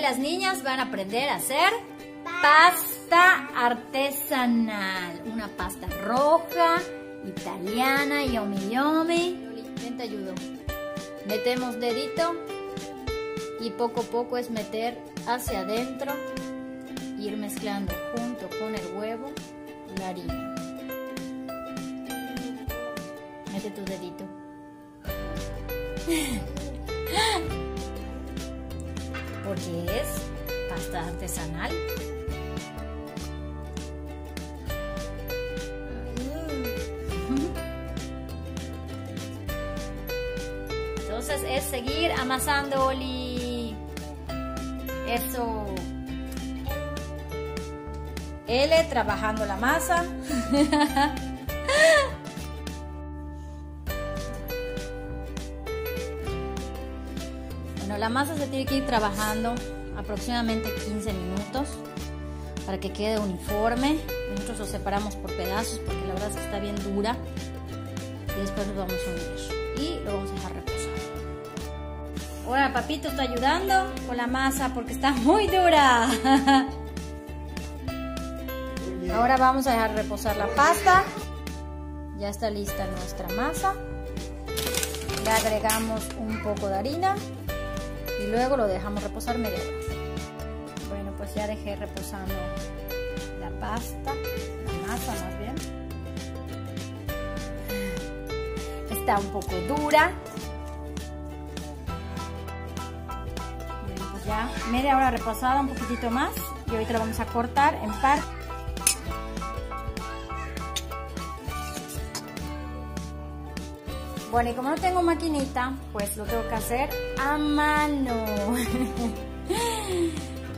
Las niñas van a aprender a hacer pasta artesanal. Una pasta roja, italiana, yomi yomi. Ven, te ayudo. Metemos dedito y poco a poco es meter hacia adentro, ir mezclando junto con el huevo la harina. Mete tu dedito. Porque es pasta artesanal. Entonces es seguir amasando, Oli. Eso. L trabajando la masa. bueno, la masa se tiene que ir trabajando aproximadamente 15 minutos para que quede uniforme. Nosotros lo separamos por pedazos porque la verdad es que está bien dura. Y después lo vamos a unir. Y lo vamos a dejar reposar. Ahora papito está ayudando con la masa porque está muy dura. Ahora vamos a dejar reposar la pasta. Ya está lista nuestra masa. Le agregamos un poco de harina y luego lo dejamos reposar media hora. Bueno, pues ya dejé reposando la pasta, la masa más bien. Está un poco dura. Pues ya media hora reposada, un poquitito más y ahorita lo vamos a cortar en partes. Bueno, y como no tengo maquinita, pues lo tengo que hacer a mano.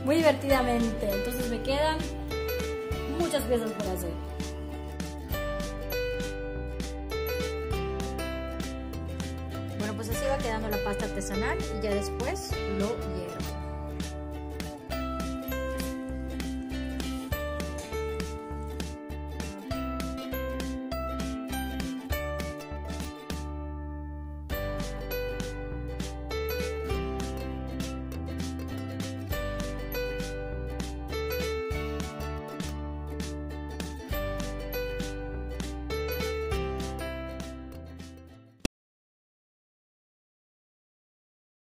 Muy divertidamente. Entonces me quedan muchas piezas por hacer. Bueno, pues así va quedando la pasta artesanal y ya después lo hiervo.